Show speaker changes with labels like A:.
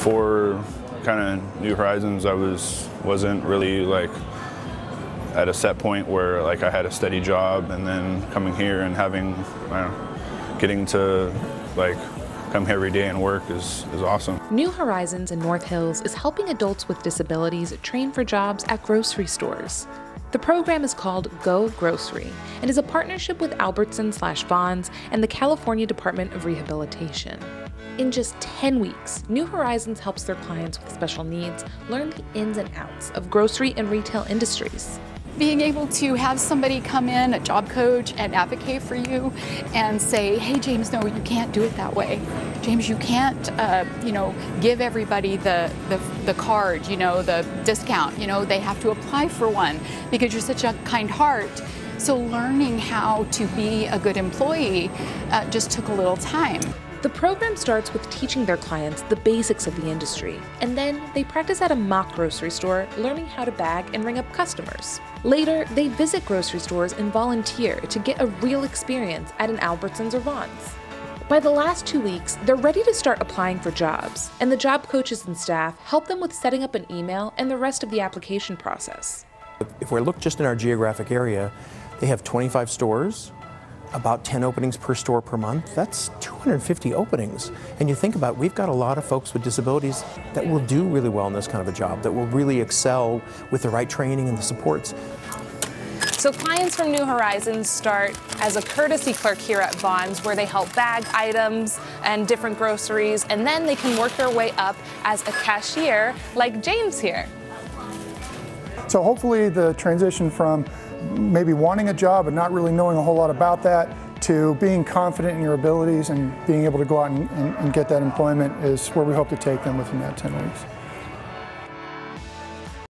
A: before kind of New Horizons, I was wasn't really like at a set point where like I had a steady job, and then coming here and having, know, getting to like come here every day and work is, is awesome.
B: New Horizons in North Hills is helping adults with disabilities train for jobs at grocery stores. The program is called Go Grocery and is a partnership with Albertson slash Vons and the California Department of Rehabilitation. In just 10 weeks, New Horizons helps their clients with special needs learn the ins and outs of grocery and retail industries
C: being able to have somebody come in, a job coach, and advocate for you and say, hey, James, no, you can't do it that way. James, you can't, uh, you know, give everybody the, the, the card, you know, the discount. You know, they have to apply for one because you're such a kind heart. So learning how to be a good employee uh, just took a little time.
B: The program starts with teaching their clients the basics of the industry, and then they practice at a mock grocery store, learning how to bag and ring up customers. Later, they visit grocery stores and volunteer to get a real experience at an Albertsons or Vons. By the last two weeks, they're ready to start applying for jobs, and the job coaches and staff help them with setting up an email and the rest of the application process.
D: If we look just in our geographic area, they have 25 stores, about 10 openings per store per month, that's 250 openings. And you think about, it, we've got a lot of folks with disabilities that will do really well in this kind of a job, that will really excel with the right training and the supports.
E: So clients from New Horizons start as a courtesy clerk here at Vons where they help bag items and different groceries and then they can work their way up as a cashier like James here.
F: So hopefully the transition from maybe wanting a job but not really knowing a whole lot about that to being confident in your abilities and being able to go out and, and, and get that employment is where we hope to take them within that 10 weeks.